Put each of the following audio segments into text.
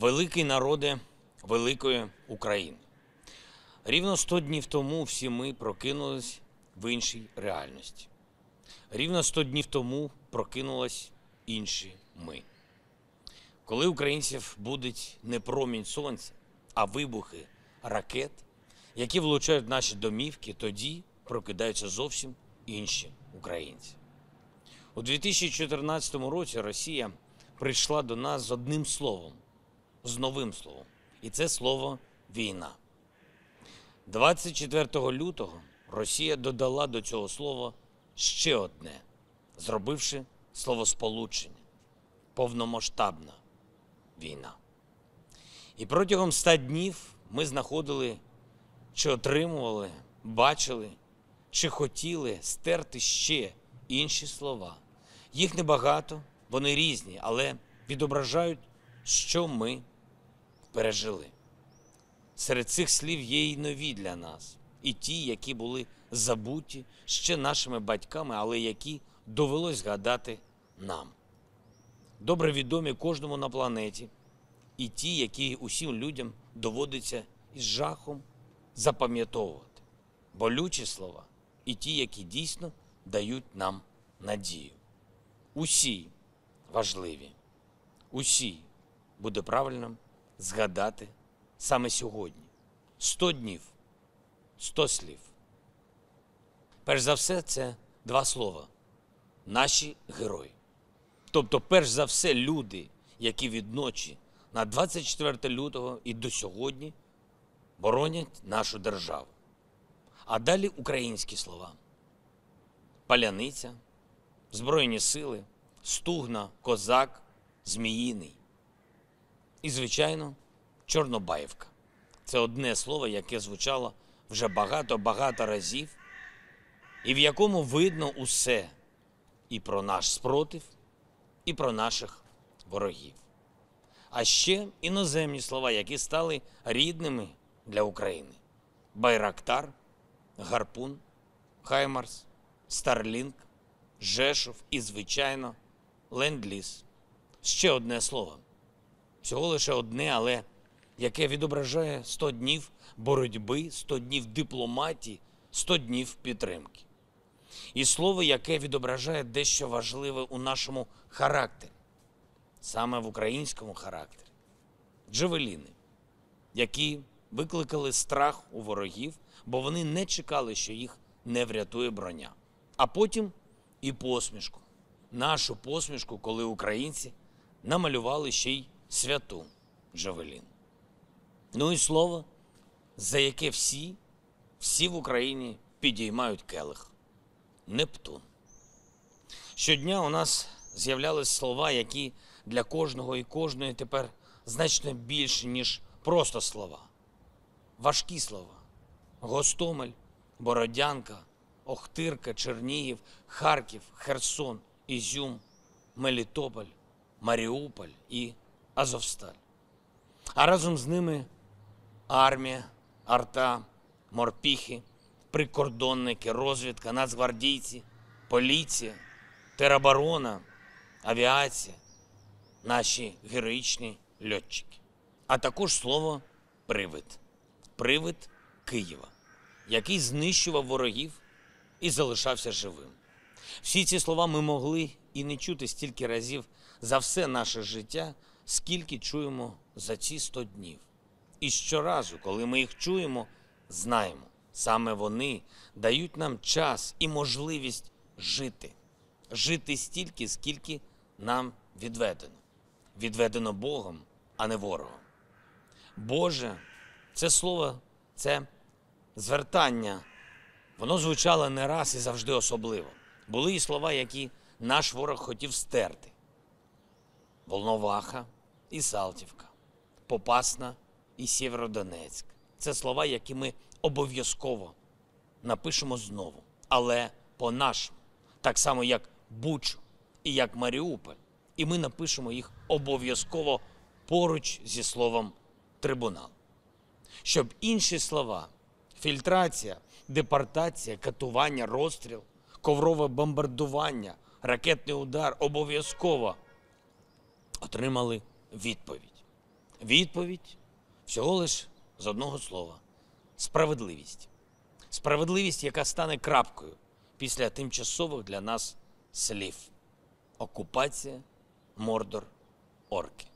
великий народе великої України. Рівно 100 днів тому всі ми прокинулись в іншій реальності. Рівно 100 днів тому прокинулись інші ми. Коли українців будуть не промінь сонця, а вибухи ракет, які влучають в наші домівки, тоді прокидаються зовсім інші українці. У 2014 році Росія прийшла до нас з одним словом, з новим словом. І це слово війна. 24 лютого Росія додала до цього слова ще одне, зробивши словосполучення повномасштабна війна. І протягом ста днів ми знаходили чи отримували, бачили, чи хотіли стерти ще інші слова. Їх небагато, вони різні, але відображають, що ми пережили. Серед цих слів є й нові для нас, і ті, які були забуті ще нашими батьками, але які довелось згадати нам. Добре відомі кожному на планеті, і ті, які усім людям доводиться із жахом запам'ятовувати. Болючі слова, і ті, які дійсно дають нам надію. Усі важливі, усі буде правильно згадати саме сьогодні. Сто днів, сто слів. Перш за все, це два слова наші герої. Тобто, перш за все, люди, які від ночі на 24 лютого і до сьогодні боронять нашу державу. А далі українські слова: паляниця, Збройні сили, стугна, козак, зміїний. І, звичайно, Чорнобаївка. Це одне слово, яке звучало вже багато-багато разів, і в якому видно усе і про наш спротив, і про наших ворогів. А ще іноземні слова, які стали рідними для України: Байрактар, Гарпун, Хаймарс, Старлінк, Жешув і, звичайно, Ленд-Ліз. Ще одне слово. Всього лише одне, але яке відображає 100 днів боротьби, 100 днів дипломатії, 100 днів підтримки. І слово, яке відображає дещо важливе у нашому характері, саме в українському характері джевеліни, які викликали страх у ворогів, бо вони не чекали, що їх не врятує броня. А потім і посмішку. Нашу посмішку, коли українці намалювали ще й святу Джавелін. Ну і слово, за яке всі, всі в Україні підіймають келих. Нептун. Щодня у нас з'являлись слова, які для кожного і кожної тепер значно більше, ніж просто слова. Важкі слова. Гостомель, Бородянка, Охтирка, Чернігів, Харків, Херсон, Ізюм, Мелітополь, Маріуполь і Азовсталь. А разом з ними армія, арта, морпіхи, прикордонники, розвідка, нацгвардійці, поліція, тероборона, авіація, наші героїчні льотчики. А також слово привид. Привид Києва, який знищував ворогів і залишався живим. Всі ці слова ми могли і не чути стільки разів за все наше життя, скільки чуємо за ці 100 днів. І щоразу, коли ми їх чуємо, знаємо, саме вони дають нам час і можливість жити, жити стільки, скільки нам відведено. Відведено Богом, а не ворогом. Боже, це слово, це звертання. Воно звучало не раз і завжди особливо. Були і слова, які наш ворог хотів стерти: Волноваха і Салтівка, Попасна і Сєвєродонецьк. Це слова, які ми обов'язково напишемо знову, але по-нашому, так само як Бучу і як Маріуполь. І ми напишемо їх обов'язково поруч зі словом трибунал. Щоб інші слова фільтрація, депортація, катування, розстріл, коврове бомбардування, ракетний удар обов'язково отримали відповідь. Відповідь всього лиш з одного слова справедливість. Справедливість, яка стане крапкою після тимчасових для нас слів. Окупація, мордор, орки.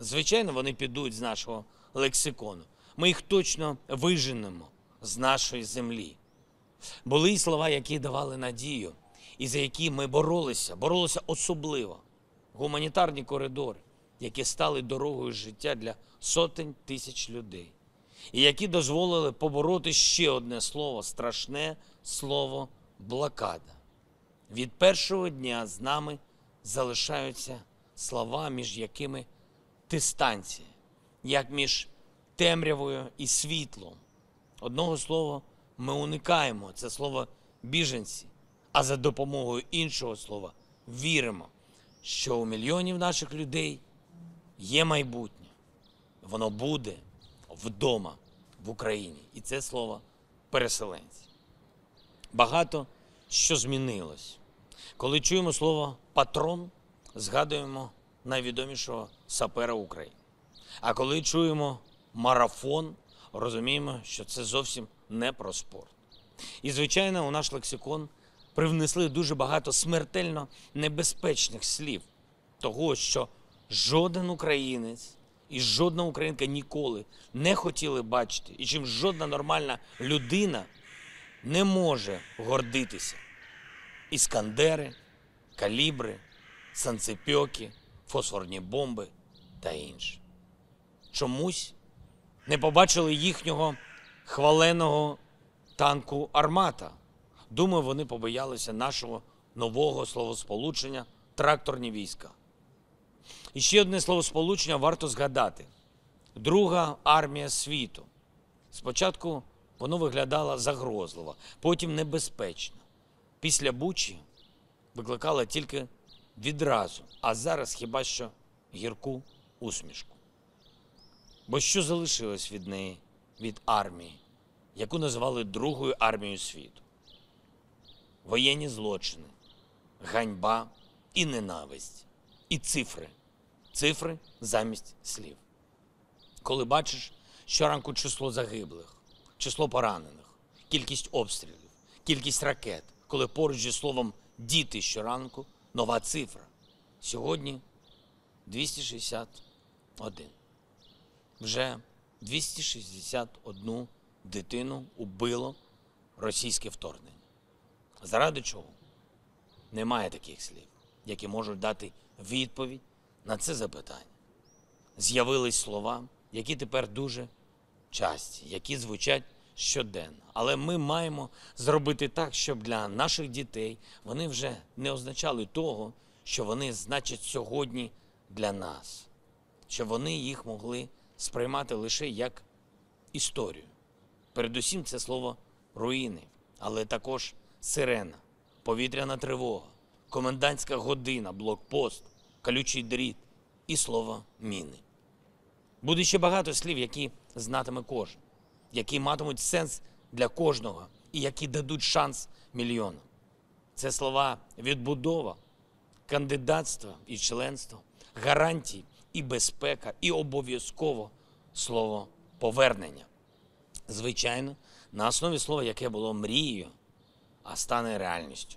Звичайно, вони підуть з нашого лексикону. Ми їх точно виженемо з нашої землі. Були й слова, які давали надію, і за які ми боролися, боролися особливо. Гуманітарні коридори, які стали дорогою життя для сотень тисяч людей, і які дозволили побороти ще одне слово страшне слово блокада. Від першого дня з нами залишаються слова, між якими дистанція, як між темрявою і світлом. Одного слова ми уникаємо це слово біженці, а за допомогою іншого слова віримо, що у мільйонів наших людей є майбутнє. Воно буде вдома в Україні. І це слово переселенці. Багато що змінилось. Коли чуємо слово патрон, згадуємо найвідомішого сапера України. А коли чуємо марафон, розуміємо, що це зовсім не про спорт. І, звичайно, у наш лексикон привнесли дуже багато смертельно небезпечних слів, того, що жоден українець і жодна українка ніколи не хотіли бачити, і чим жодна нормальна людина не може гордитися. Іскандери, калібри, санцепьоки, фосфорні бомби та інше. Чомусь не побачили їхнього хваленого танку Армата. Думаю, вони побоялися нашого нового словосполучення тракторні війська. І ще одне словосполучення варто згадати: Друга армія світу. Спочатку воно виглядало загрозливо, потім небезпечно. Після Бучі викликало тільки відразу, а зараз хіба що гірку усмішку. Бо що залишилось від неї, від армії, яку називали Другою армією світу? Воєнні злочини, ганьба і ненависть, і цифри. Цифри замість слів. Коли бачиш щоранку число загиблих, число поранених, кількість обстрілів, кількість ракет, коли поруч зі словом діти щоранку нова цифра. Сьогодні 261. Вже 261 дитину убило російське вторгнення. Заради чого? Немає таких слів, які можуть дати відповідь на це запитання. З'явились слова, які тепер дуже часті, які звучать щоденно. Але ми маємо зробити так, щоб для наших дітей вони вже не означали того, що вони значать сьогодні для нас, щоб вони їх могли сприймати лише як історію. Передусім, це слово руїни, але також сирена, повітряна тривога, комендантська година, блокпост, колючий дріт і слово міни. Буде ще багато слів, які знатиме кожен, які матимуть сенс для кожного і які дадуть шанс мільйонам. Це слова відбудова, кандидатство і членство, гарантії і безпека, і обов'язково слово повернення. Звичайно, на основі слова, яке було мрією, а стане реальністю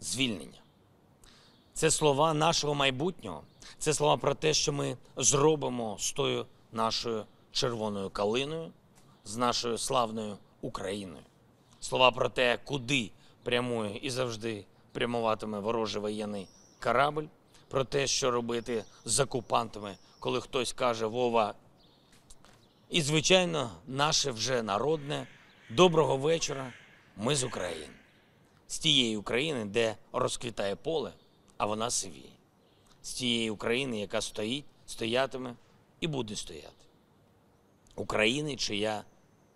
звільнення. Це слова нашого майбутнього, це слова про те, що ми зробимо з тою нашою червоною калиною, з нашою славною Україною. Слова про те, куди прямує і завжди прямуватиме ворожий воєнний корабль, про те, що робити з окупантами, коли хтось каже Вова. І, звичайно, наше вже народне доброго вечора. Ми з України, з тієї України, де розквітає поле, а вона сивіє, з тієї України, яка стоїть, стоятиме і буде стояти. України, чия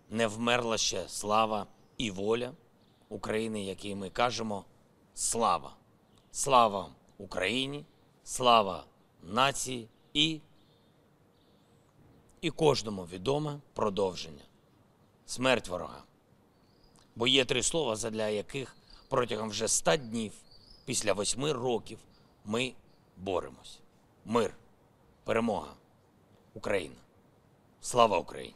не вмерла ще слава і воля, України, якій ми кажемо слава. Слава Україні, слава нації і, і кожному відоме продовження. Смерть ворога. Бо є три слова, задля яких протягом вже ста днів, після восьми років, ми боремось. Мир, перемога, Україна. Слава Україні!